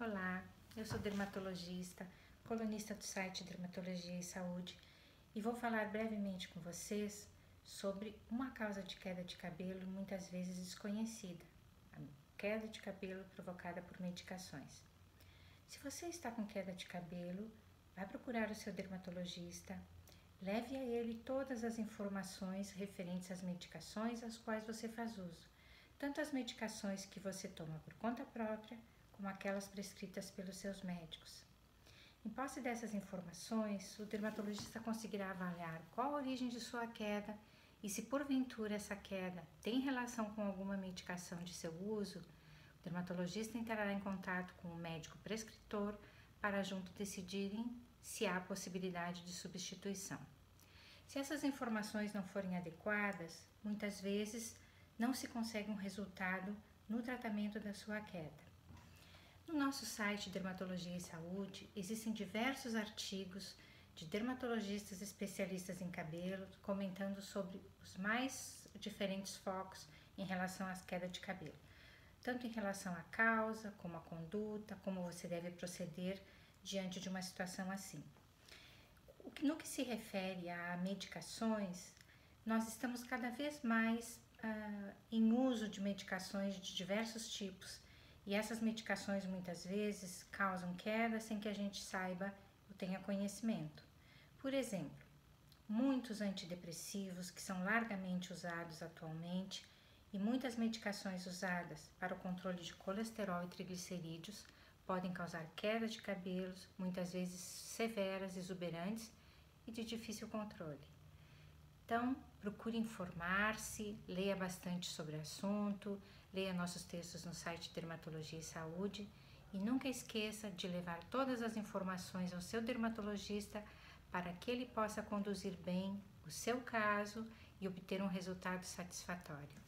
Olá, eu sou dermatologista, colunista do site Dermatologia e Saúde e vou falar brevemente com vocês sobre uma causa de queda de cabelo muitas vezes desconhecida, a queda de cabelo provocada por medicações. Se você está com queda de cabelo, vai procurar o seu dermatologista, leve a ele todas as informações referentes às medicações às quais você faz uso, tanto as medicações que você toma por conta própria, como aquelas prescritas pelos seus médicos. Em posse dessas informações, o dermatologista conseguirá avaliar qual a origem de sua queda e se porventura essa queda tem relação com alguma medicação de seu uso, o dermatologista entrará em contato com o médico prescritor para junto decidirem se há possibilidade de substituição. Se essas informações não forem adequadas, muitas vezes não se consegue um resultado no tratamento da sua queda. No nosso site Dermatologia e Saúde existem diversos artigos de dermatologistas especialistas em cabelo comentando sobre os mais diferentes focos em relação à queda de cabelo, tanto em relação à causa, como à conduta, como você deve proceder diante de uma situação assim. No que se refere a medicações, nós estamos cada vez mais uh, em uso de medicações de diversos tipos e essas medicações muitas vezes causam queda sem que a gente saiba ou tenha conhecimento. Por exemplo, muitos antidepressivos que são largamente usados atualmente e muitas medicações usadas para o controle de colesterol e triglicerídeos podem causar queda de cabelos, muitas vezes severas, exuberantes e de difícil controle. Então, procure informar-se, leia bastante sobre o assunto, leia nossos textos no site Dermatologia e Saúde e nunca esqueça de levar todas as informações ao seu dermatologista para que ele possa conduzir bem o seu caso e obter um resultado satisfatório.